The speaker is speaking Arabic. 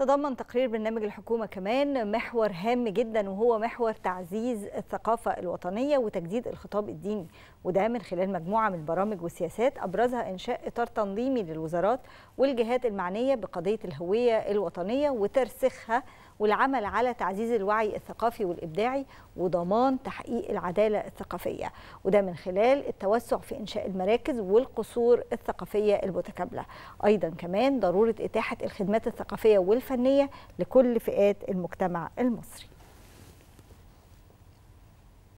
تضمن تقرير برنامج الحكومة كمان محور هام جدا وهو محور تعزيز الثقافة الوطنية وتجديد الخطاب الديني. وده من خلال مجموعة من البرامج والسياسات أبرزها إنشاء إطار تنظيمي للوزارات والجهات المعنية بقضية الهوية الوطنية وترسيخها والعمل على تعزيز الوعي الثقافي والإبداعي وضمان تحقيق العدالة الثقافية. وده من خلال التوسع في إنشاء المراكز والقصور الثقافية المتكاملة. أيضا كمان ضرورة إتاحة الخدمات الثقافية والفنية لكل فئات المجتمع المصري.